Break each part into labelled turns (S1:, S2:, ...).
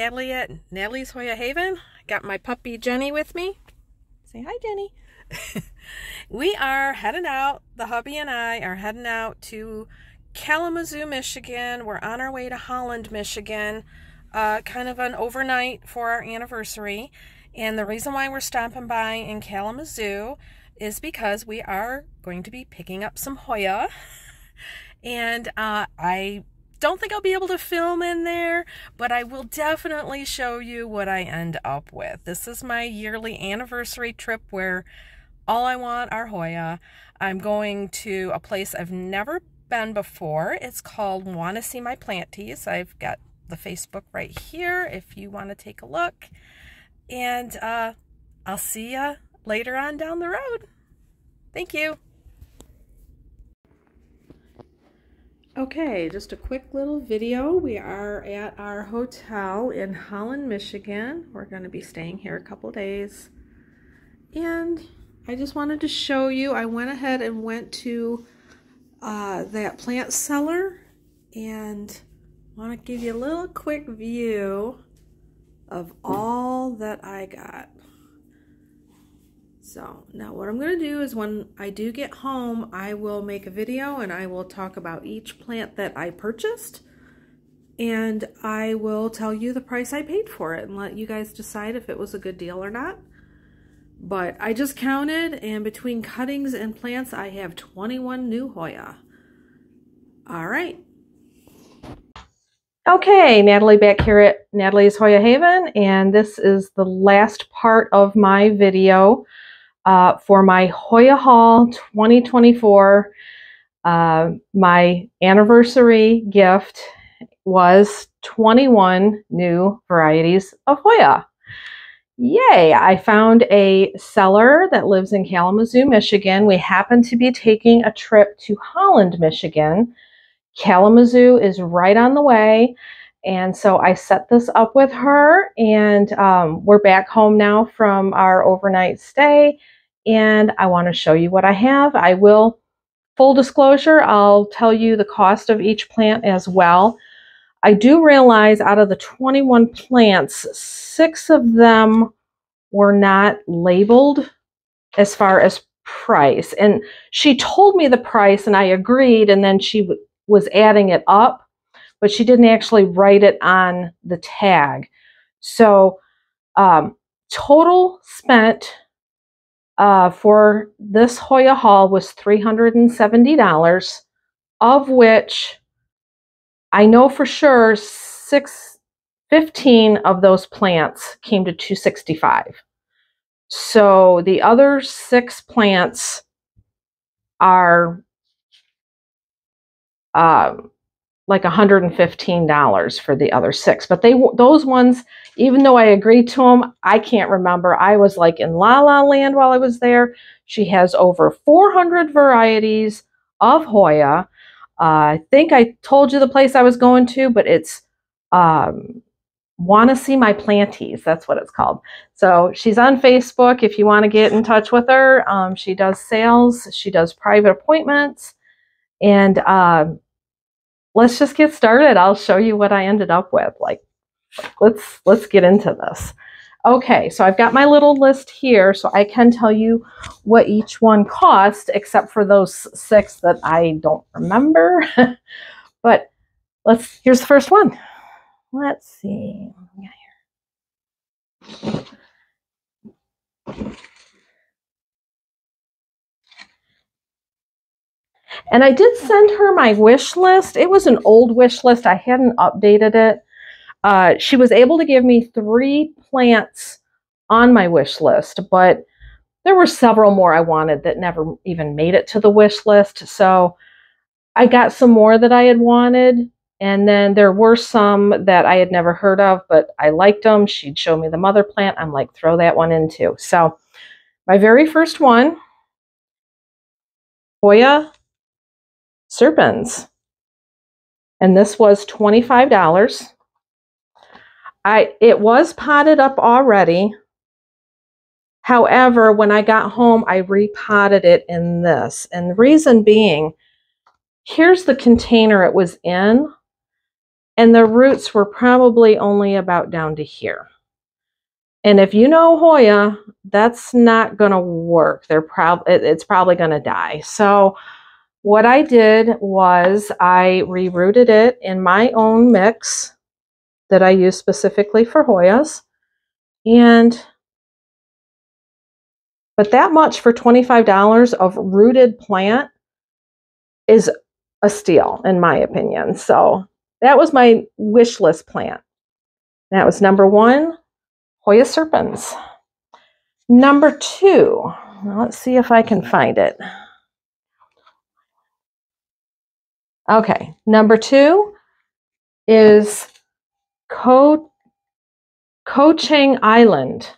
S1: Natalie at Natalie's Hoya Haven. Got my puppy Jenny with me. Say hi, Jenny. we are heading out. The hubby and I are heading out to Kalamazoo, Michigan. We're on our way to Holland, Michigan. Uh, kind of an overnight for our anniversary. And the reason why we're stopping by in Kalamazoo is because we are going to be picking up some Hoya. And uh, I don't think I'll be able to film in there, but I will definitely show you what I end up with. This is my yearly anniversary trip where all I want are Hoya. I'm going to a place I've never been before. It's called Wanna See My Planties. I've got the Facebook right here if you want to take a look. And uh, I'll see you later on down the road. Thank you. Okay, just a quick little video. We are at our hotel in Holland, Michigan. We're going to be staying here a couple days. And I just wanted to show you, I went ahead and went to uh, that plant cellar and want to give you a little quick view of all that I got. So now what I'm going to do is when I do get home, I will make a video and I will talk about each plant that I purchased. And I will tell you the price I paid for it and let you guys decide if it was a good deal or not. But I just counted and between cuttings and plants, I have 21 new Hoya. All right. Okay, Natalie back here at Natalie's Hoya Haven, and this is the last part of my video uh, for my Hoya Haul 2024. Uh, my anniversary gift was 21 new varieties of Hoya. Yay! I found a seller that lives in Kalamazoo, Michigan. We happen to be taking a trip to Holland, Michigan. Kalamazoo is right on the way. And so I set this up with her, and um, we're back home now from our overnight stay and I want to show you what I have. I will, full disclosure, I'll tell you the cost of each plant as well. I do realize out of the 21 plants, six of them were not labeled as far as price. And she told me the price and I agreed and then she was adding it up, but she didn't actually write it on the tag. So um, total spent uh, for this Hoya haul was $370, of which I know for sure six, 15 of those plants came to 265. So the other six plants are um, like $115 for the other six. But they those ones, even though I agreed to them, I can't remember. I was like in La La Land while I was there. She has over 400 varieties of Hoya. Uh, I think I told you the place I was going to, but it's um, Want to See My Planties. That's what it's called. So she's on Facebook if you want to get in touch with her. Um, she does sales. She does private appointments. And uh, let's just get started. I'll show you what I ended up with. Like, let's let's get into this. Okay, so I've got my little list here, so I can tell you what each one cost, except for those six that I don't remember. but let's, here's the first one. Let's see. And I did send her my wish list. It was an old wish list. I hadn't updated it. Uh, she was able to give me three plants on my wish list, but there were several more I wanted that never even made it to the wish list. So I got some more that I had wanted. And then there were some that I had never heard of, but I liked them. She'd show me the mother plant. I'm like, throw that one in too. So my very first one, Hoya Serpens. And this was $25. I it was potted up already. However, when I got home, I repotted it in this. And the reason being, here's the container it was in. and the roots were probably only about down to here. And if you know Hoya, that's not going to work. They're prob it's probably going to die. So what I did was I rerooted it in my own mix that I use specifically for Hoyas. And but that much for $25 of rooted plant is a steal in my opinion. So that was my wish list plant. That was number one, Hoya serpens. Number two, let's see if I can find it. Okay, number two is Ko Chang Island.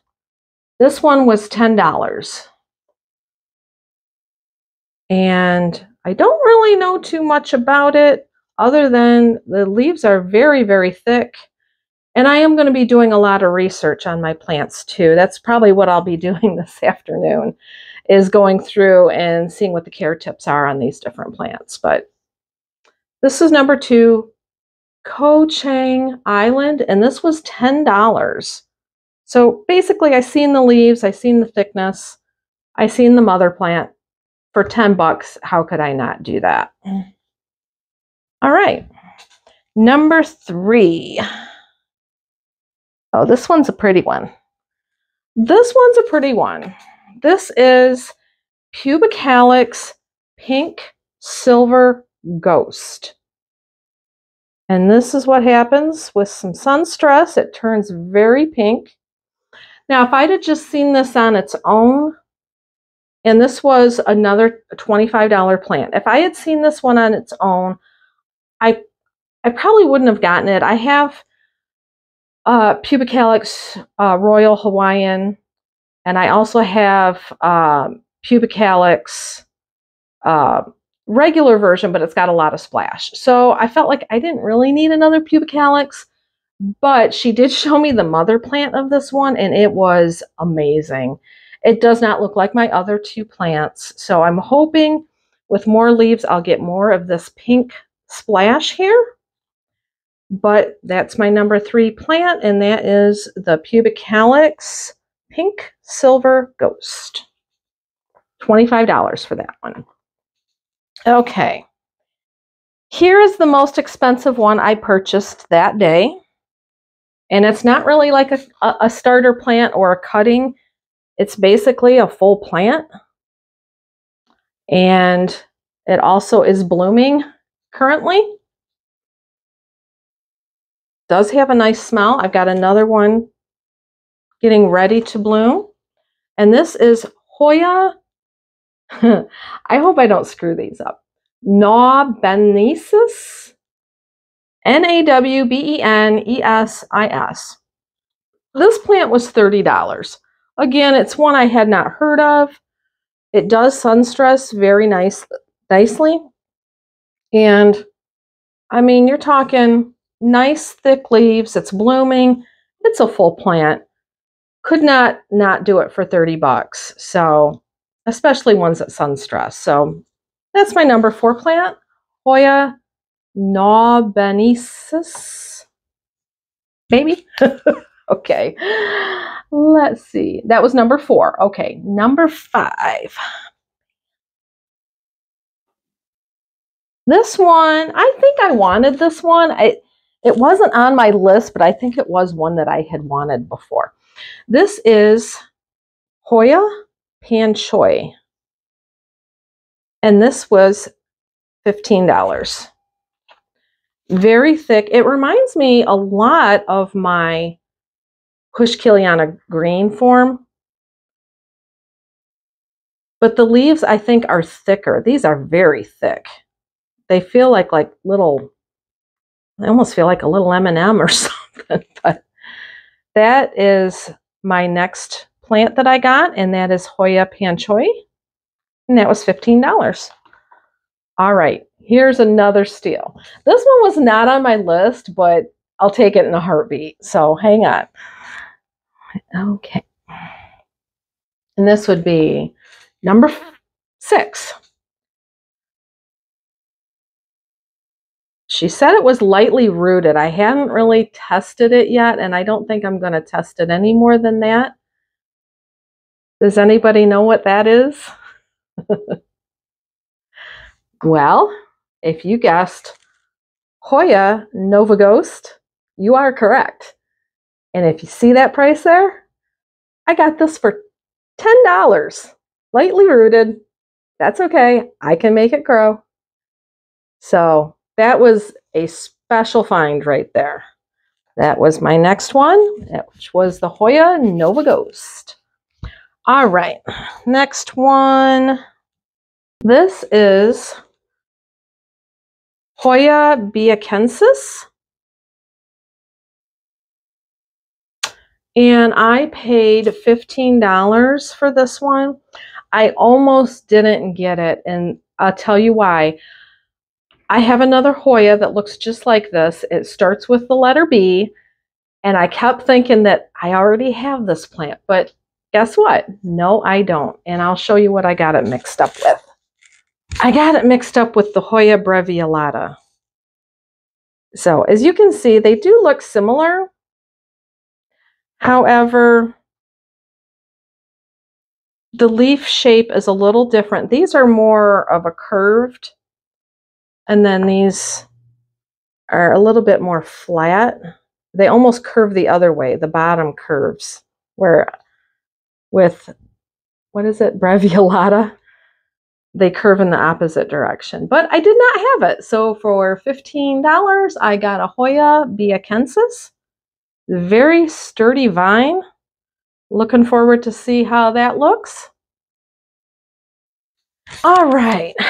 S1: This one was $10. And I don't really know too much about it other than the leaves are very, very thick. And I am going to be doing a lot of research on my plants too. That's probably what I'll be doing this afternoon is going through and seeing what the care tips are on these different plants. But this is number two, Ko Chang Island, and this was $10. So basically I seen the leaves, I seen the thickness, I seen the mother plant. For 10 bucks, how could I not do that? All right, number three. Oh, this one's a pretty one. This one's a pretty one. This is Pubicalyx Pink Silver Ghost. And this is what happens with some sun stress. It turns very pink. Now, if I'd have just seen this on its own, and this was another $25 plant. If I had seen this one on its own, I I probably wouldn't have gotten it. I have uh, Pubicalyx uh, Royal Hawaiian, and I also have um, Pubicalyx uh, regular version, but it's got a lot of splash. So I felt like I didn't really need another Pubicalyx, but she did show me the mother plant of this one, and it was amazing. It does not look like my other two plants, so I'm hoping with more leaves I'll get more of this pink splash here. But that's my number three plant, and that is the Pubicalyx Pink Silver Ghost. $25 for that one. Okay. Here is the most expensive one I purchased that day. And it's not really like a, a starter plant or a cutting. It's basically a full plant. And it also is blooming currently. Does have a nice smell. I've got another one getting ready to bloom. And this is Hoya. I hope I don't screw these up. Nawbenesis. N-A-W-B-E-N-E-S-I-S. This plant was $30. Again, it's one I had not heard of. It does sun stress very nice, nicely. And I mean, you're talking nice thick leaves. It's blooming. It's a full plant. Could not not do it for 30 bucks. So, especially ones that sun stress. So, that's my number four plant, Hoya nawbenesis. Maybe. okay. Let's see. That was number four. Okay. Number five. This one, I think I wanted this one. I, it wasn't on my list, but I think it was one that I had wanted before. This is Hoya Panchoi. And this was $15. Very thick. It reminds me a lot of my Heuschkeliana green form. But the leaves, I think, are thicker. These are very thick they feel like like little I almost feel like a little M&M or something. But that is my next plant that I got, and that is Hoya Panchoi. And that was $15. All right, here's another steal. This one was not on my list, but I'll take it in a heartbeat. So hang on. Okay. And this would be number six. She said it was lightly rooted. I haven't really tested it yet, and I don't think I'm going to test it any more than that. Does anybody know what that is? well, if you guessed Hoya Nova Ghost, you are correct. And if you see that price there, I got this for $10. Lightly rooted. That's okay. I can make it grow. So that was a special find right there. That was my next one, which was the Hoya Nova Ghost. All right, next one. This is Hoya biakensis. And I paid $15 for this one. I almost didn't get it. And I'll tell you why. I have another Hoya that looks just like this. It starts with the letter B. And I kept thinking that I already have this plant. But guess what? No, I don't. And I'll show you what I got it mixed up with. I got it mixed up with the Hoya breviolata. So as you can see, they do look similar. However, the leaf shape is a little different. These are more of a curved, and then these are a little bit more flat. They almost curve the other way. The bottom curves, where with, what is it, breviolata, they curve in the opposite direction. But I did not have it. So for $15, I got a Hoya biakensis. Very sturdy vine. Looking forward to see how that looks. All right.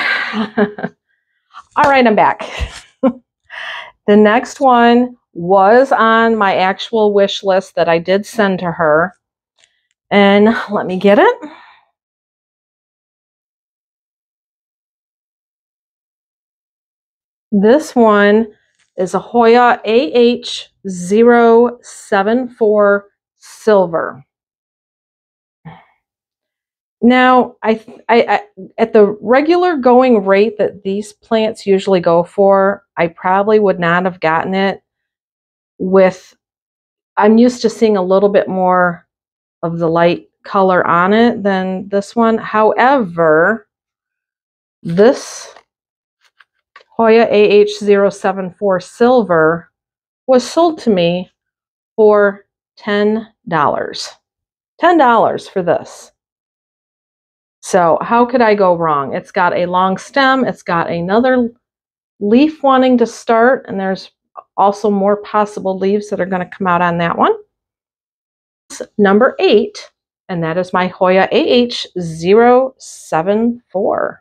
S1: All right, I'm back. the next one was on my actual wish list that I did send to her. And let me get it. This one is a Hoya AH074 Silver. Now, I, I, I, at the regular going rate that these plants usually go for, I probably would not have gotten it with, I'm used to seeing a little bit more of the light color on it than this one. However, this Hoya AH074 Silver was sold to me for $10. $10 for this. So how could I go wrong? It's got a long stem. It's got another leaf wanting to start, and there's also more possible leaves that are going to come out on that one. Number eight, and that is my Hoya AH074.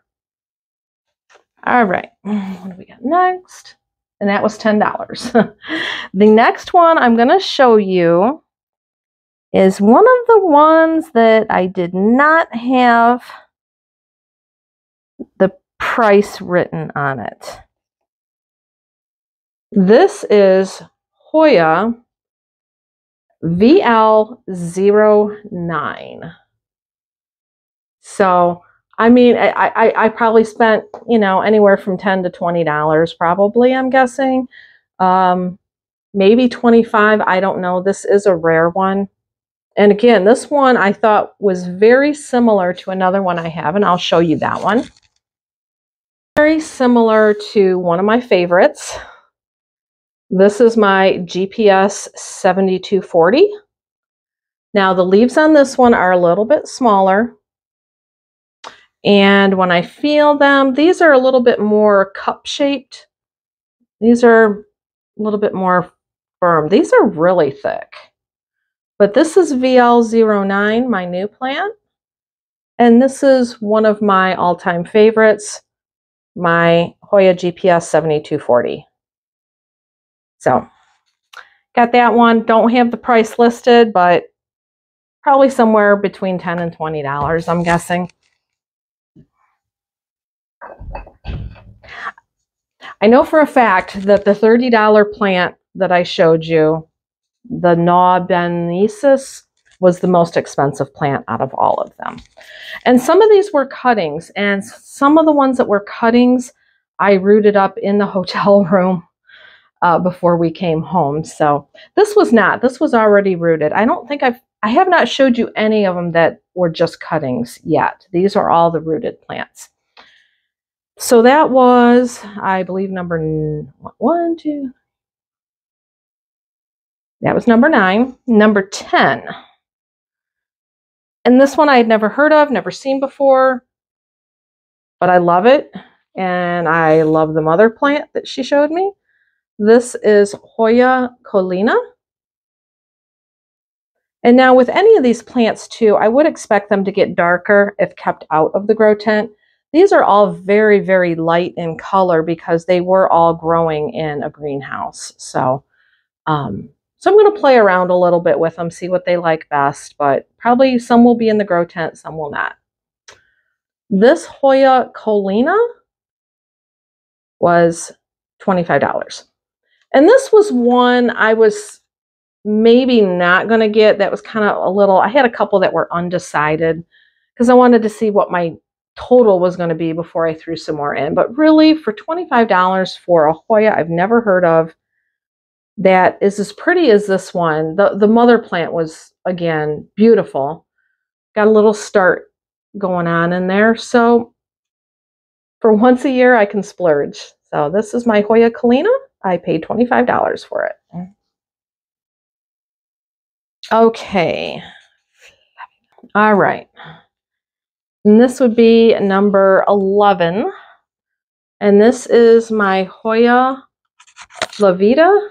S1: All right, what do we got next? And that was $10. the next one I'm going to show you is one of the ones that I did not have the price written on it. This is Hoya VL09. So I mean, I, I, I probably spent, you know, anywhere from 10 to $20 probably, I'm guessing. Um, maybe 25, I don't know. This is a rare one. And again, this one I thought was very similar to another one I have, and I'll show you that one. Very similar to one of my favorites. This is my GPS 7240. Now the leaves on this one are a little bit smaller. And when I feel them, these are a little bit more cup shaped. These are a little bit more firm. These are really thick. But this is VL09, my new plant. And this is one of my all-time favorites, my Hoya GPS 7240. So, got that one. Don't have the price listed, but probably somewhere between 10 and $20, I'm guessing. I know for a fact that the $30 plant that I showed you, the Naubenensis, was the most expensive plant out of all of them. And some of these were cuttings, and some of the ones that were cuttings, I rooted up in the hotel room uh, before we came home. So this was not, this was already rooted. I don't think I've, I have not showed you any of them that were just cuttings yet. These are all the rooted plants. So that was, I believe, number one, two. That was number nine. Number 10. And this one I had never heard of, never seen before, but I love it. And I love the mother plant that she showed me. This is Hoya collina. And now with any of these plants too, I would expect them to get darker if kept out of the grow tent. These are all very, very light in color because they were all growing in a greenhouse. So, um, so I'm going to play around a little bit with them, see what they like best, but probably some will be in the grow tent, some will not. This Hoya collina was $25. And this was one I was maybe not going to get. That was kind of a little, I had a couple that were undecided because I wanted to see what my total was going to be before I threw some more in. But really, for $25 for a Hoya I've never heard of, that is as pretty as this one. The, the mother plant was, again, beautiful. Got a little start going on in there. So for once a year, I can splurge. So this is my Hoya collina. I paid $25 for it. Okay. All right. And this would be number 11. And this is my Hoya Flavita.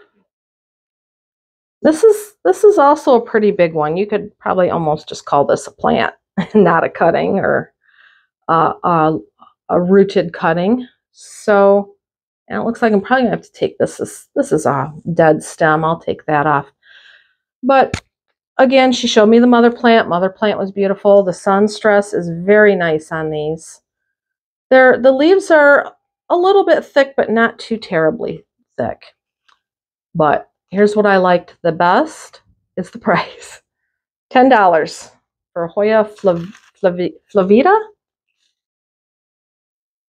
S1: This is this is also a pretty big one. You could probably almost just call this a plant, not a cutting or uh, a, a rooted cutting. So and it looks like I'm probably gonna have to take this. This, this is a dead stem. I'll take that off. But again, she showed me the mother plant. Mother plant was beautiful. The sun stress is very nice on these. They're, the leaves are a little bit thick, but not too terribly thick. But here's what I liked the best is the price. $10 for Hoya Flav Flavita.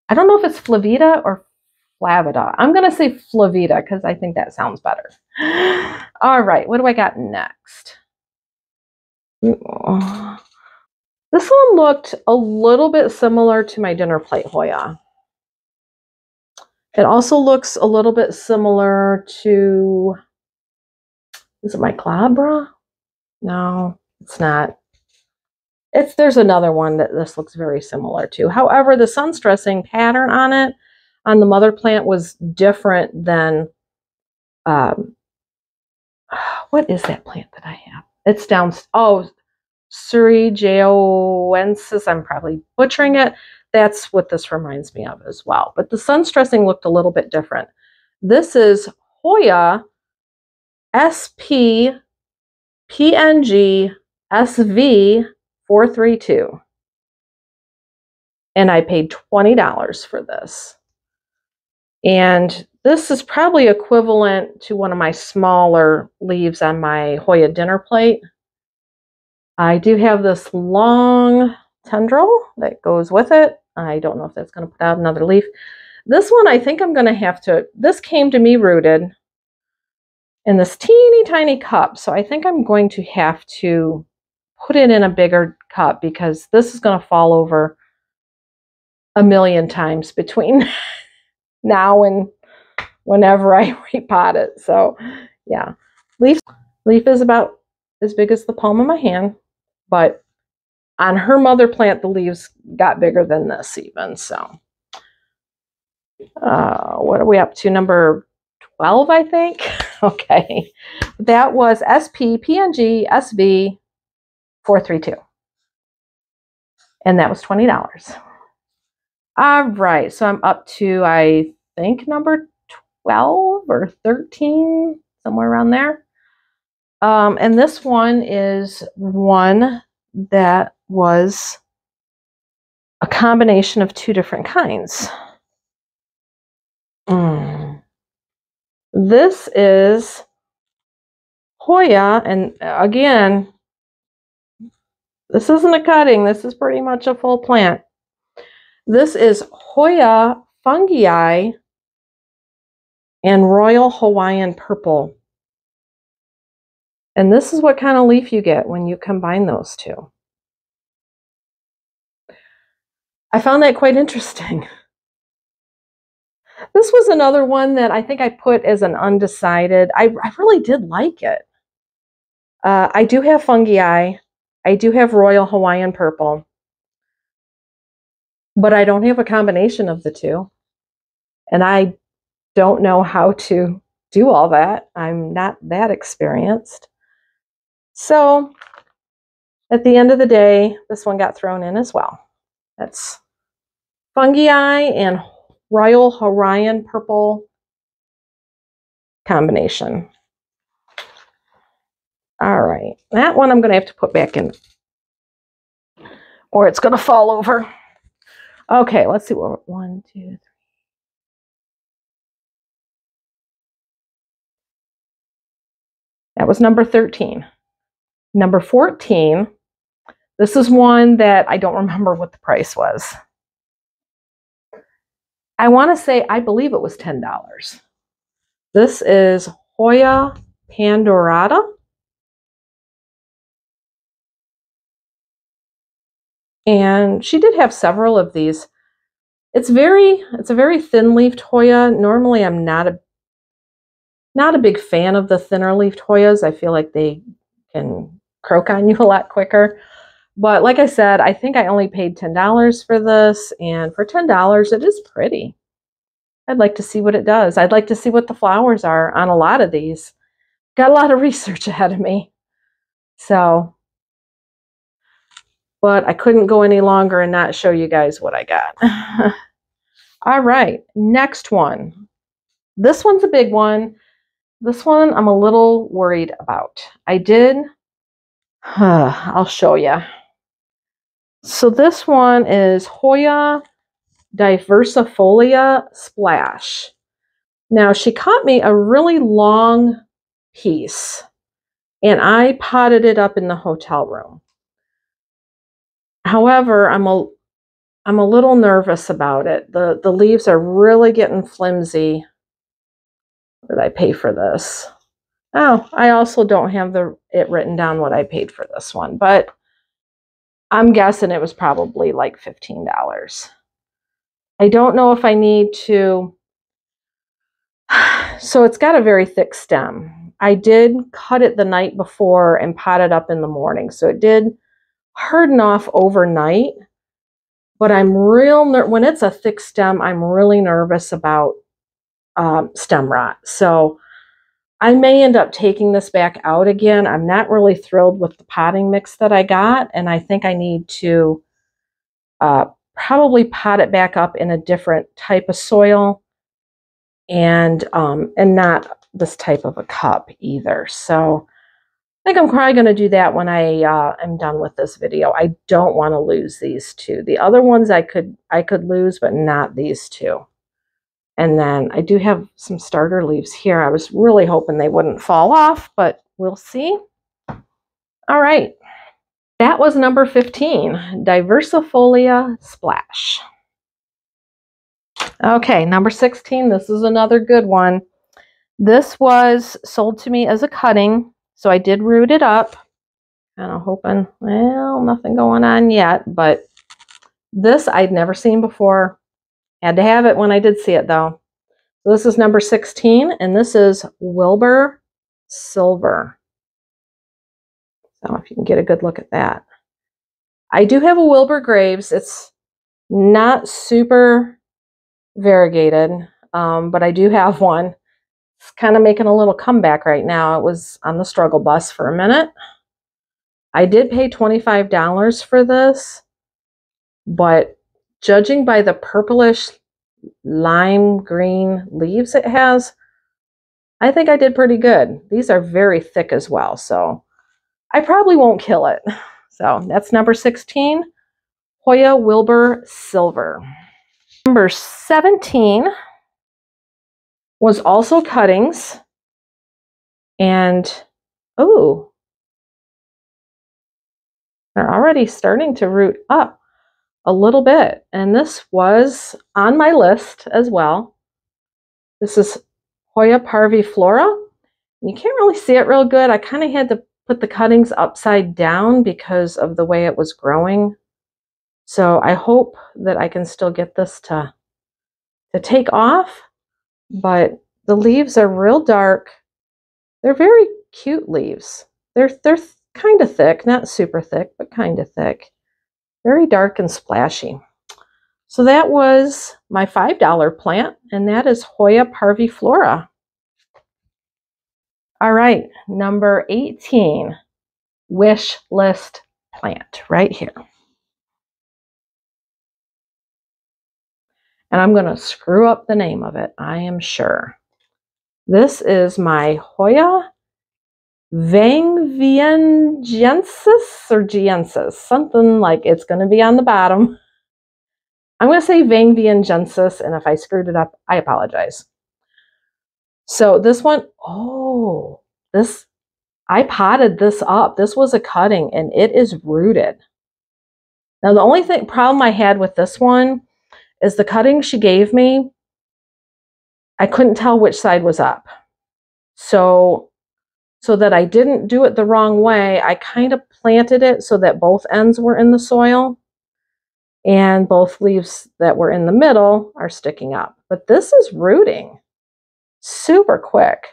S1: I don't know if it's Flavita or Flavida. I'm going to say Flavita because I think that sounds better. All right, what do I got next? This one looked a little bit similar to my dinner plate Hoya. It also looks a little bit similar to, is it my Glabra? No, it's not. It's There's another one that this looks very similar to. However, the sun stressing pattern on it on the mother plant was different than, um, what is that plant that I have? It's down, oh, Surijaoensis, I'm probably butchering it. That's what this reminds me of as well. But the sun stressing looked a little bit different. This is Hoya SP PNG SV 432. And I paid $20 for this. And this is probably equivalent to one of my smaller leaves on my Hoya dinner plate. I do have this long tendril that goes with it. I don't know if that's going to put out another leaf. This one, I think I'm going to have to, this came to me rooted in this teeny tiny cup. So I think I'm going to have to put it in a bigger cup because this is going to fall over a million times between now and whenever I repot it. So yeah, leaf, leaf is about as big as the palm of my hand, but on her mother plant, the leaves got bigger than this even. So uh, what are we up to? Number 12, I think. okay. That was SP PNG SV 432. And that was $20. All right, so I'm up to, I think, number 12 or 13, somewhere around there. Um, and this one is one that was a combination of two different kinds. Mm. This is Hoya, and again, this isn't a cutting, this is pretty much a full plant. This is Hoya fungii and Royal Hawaiian Purple. And this is what kind of leaf you get when you combine those two. I found that quite interesting. This was another one that I think I put as an undecided. I, I really did like it. Uh, I do have fungii. I do have Royal Hawaiian Purple. But I don't have a combination of the two. And I don't know how to do all that. I'm not that experienced. So at the end of the day, this one got thrown in as well. That's fungii and Royal Hawaiian Purple combination. All right, that one I'm going to have to put back in or it's going to fall over. Okay, let's see what one, two, three. That was number 13. Number 14, this is one that I don't remember what the price was. I want to say, I believe it was $10. This is Hoya Pandurata. And she did have several of these. It's very, it's a very thin leafed Hoya. Normally I'm not a, not a big fan of the thinner leafed Hoyas. I feel like they can croak on you a lot quicker. But like I said, I think I only paid $10 for this. And for $10, it is pretty. I'd like to see what it does. I'd like to see what the flowers are on a lot of these. Got a lot of research ahead of me. So but I couldn't go any longer and not show you guys what I got. All right, next one. This one's a big one. This one I'm a little worried about. I did, I'll show you. So this one is Hoya Diversifolia Splash. Now she caught me a really long piece and I potted it up in the hotel room. However, I'm a I'm a little nervous about it. The the leaves are really getting flimsy. Did I pay for this? Oh, I also don't have the it written down what I paid for this one, but I'm guessing it was probably like $15. I don't know if I need to so it's got a very thick stem. I did cut it the night before and pot it up in the morning. So it did harden off overnight. But I'm real, when it's a thick stem, I'm really nervous about um, stem rot. So I may end up taking this back out again. I'm not really thrilled with the potting mix that I got. And I think I need to uh, probably pot it back up in a different type of soil and um, and not this type of a cup either. So I think I'm probably going to do that when I uh, am done with this video. I don't want to lose these two. The other ones I could I could lose, but not these two. And then I do have some starter leaves here. I was really hoping they wouldn't fall off, but we'll see. All right. That was number 15, Diversifolia Splash. Okay, number 16. This is another good one. This was sold to me as a cutting so I did root it up. Kind of hoping, well, nothing going on yet, but this I'd never seen before. Had to have it when I did see it though. So this is number 16, and this is Wilbur Silver. So if you can get a good look at that. I do have a Wilbur Graves. It's not super variegated, um, but I do have one. It's kind of making a little comeback right now. It was on the struggle bus for a minute. I did pay $25 for this, but judging by the purplish lime green leaves it has, I think I did pretty good. These are very thick as well, so I probably won't kill it. So that's number 16, Hoya Wilbur Silver. Number 17 was also cuttings. And, oh, they're already starting to root up a little bit. And this was on my list as well. This is Hoya parviflora. You can't really see it real good. I kind of had to put the cuttings upside down because of the way it was growing. So I hope that I can still get this to, to take off, but the leaves are real dark. They're very cute leaves. They're, they're kind of thick, not super thick, but kind of thick. Very dark and splashy. So that was my $5 plant, and that is Hoya parviflora. All right, number 18, wish list plant right here. And I'm going to screw up the name of it, I am sure. This is my Hoya Vangviensis or Giensis, something like it's going to be on the bottom. I'm going to say Vangviensis, and if I screwed it up, I apologize. So this one, oh, this, I potted this up. This was a cutting and it is rooted. Now the only thing problem I had with this one is the cutting she gave me, I couldn't tell which side was up. So, so that I didn't do it the wrong way, I kind of planted it so that both ends were in the soil and both leaves that were in the middle are sticking up. But this is rooting super quick.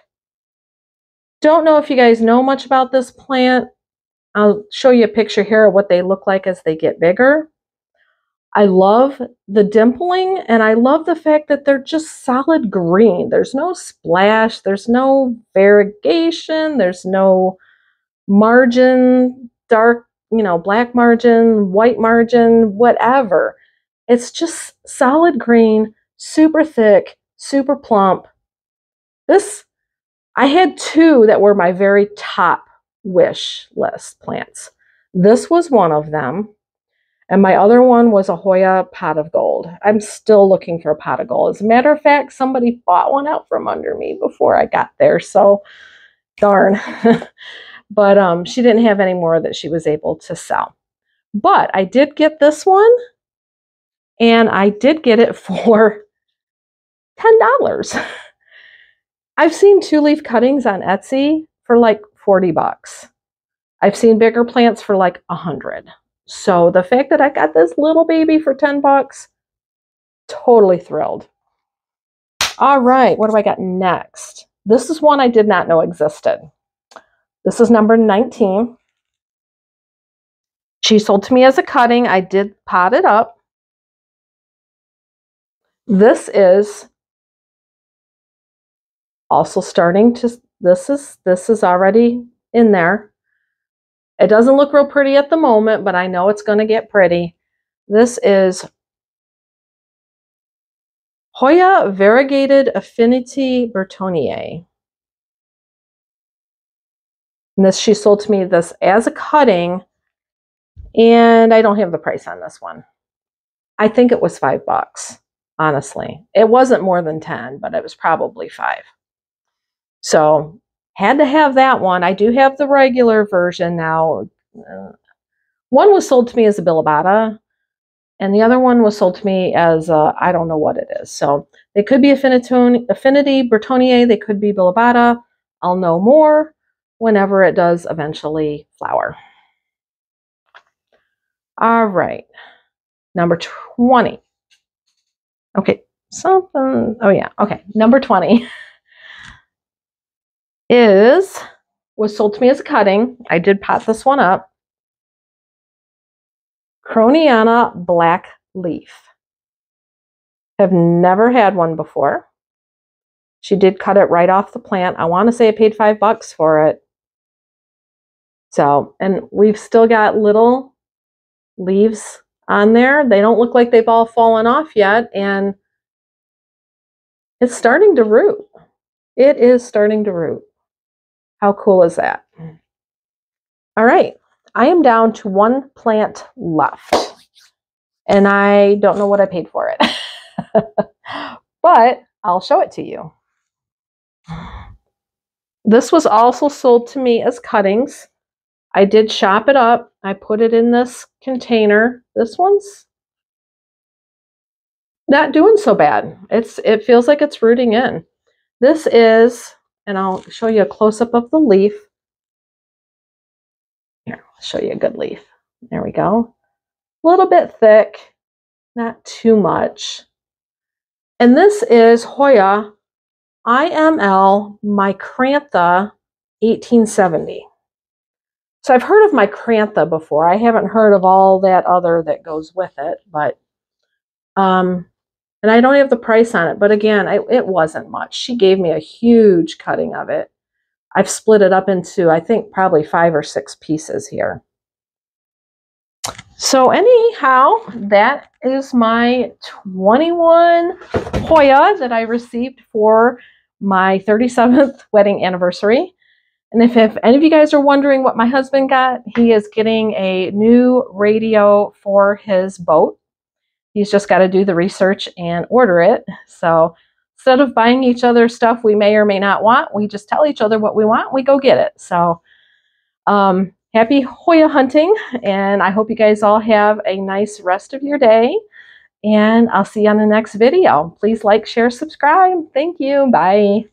S1: Don't know if you guys know much about this plant. I'll show you a picture here of what they look like as they get bigger. I love the dimpling and I love the fact that they're just solid green. There's no splash, there's no variegation, there's no margin, dark, you know, black margin, white margin, whatever. It's just solid green, super thick, super plump, this, I had two that were my very top wish list plants. This was one of them. And my other one was a Hoya pot of gold. I'm still looking for a pot of gold. As a matter of fact, somebody bought one out from under me before I got there. So darn. but um, she didn't have any more that she was able to sell. But I did get this one. And I did get it for $10. I've seen two leaf cuttings on Etsy for like 40 bucks. I've seen bigger plants for like a hundred. So the fact that I got this little baby for 10 bucks, totally thrilled. All right, what do I got next? This is one I did not know existed. This is number 19. She sold to me as a cutting. I did pot it up. This is also starting to this is this is already in there it doesn't look real pretty at the moment but I know it's going to get pretty. This is Hoya variegated affinity Burtoniae. And this she sold to me this as a cutting and I don't have the price on this one. I think it was five bucks honestly. It wasn't more than 10 but it was probably five. So had to have that one. I do have the regular version now. Uh, one was sold to me as a Bilobata, and the other one was sold to me as I don't know what it is. So they could be Affinity, Affinity Burtoniae, they could be Bilobata. I'll know more whenever it does eventually flower. All right, number 20. Okay, something, oh yeah, okay, number 20. is, was sold to me as a cutting. I did pot this one up. Krohniana Black Leaf. Have never had one before. She did cut it right off the plant. I want to say I paid five bucks for it. So, and we've still got little leaves on there. They don't look like they've all fallen off yet. And it's starting to root. It is starting to root. How cool is that? All right, I am down to one plant left. And I don't know what I paid for it. but I'll show it to you. This was also sold to me as cuttings. I did chop it up. I put it in this container. This one's not doing so bad. It's It feels like it's rooting in. This is, and I'll show you a close-up of the leaf. Here, I'll show you a good leaf. There we go. A little bit thick, not too much. And this is Hoya IML Micrantha 1870. So I've heard of Micrantha before. I haven't heard of all that other that goes with it, but um, and I don't have the price on it, but again, I, it wasn't much. She gave me a huge cutting of it. I've split it up into, I think, probably five or six pieces here. So anyhow, that is my 21 Hoya that I received for my 37th wedding anniversary. And if, if any of you guys are wondering what my husband got, he is getting a new radio for his boat. He's just got to do the research and order it. So instead of buying each other stuff we may or may not want, we just tell each other what we want, we go get it. So um, happy Hoya hunting, and I hope you guys all have a nice rest of your day. And I'll see you on the next video. Please like, share, subscribe. Thank you. Bye.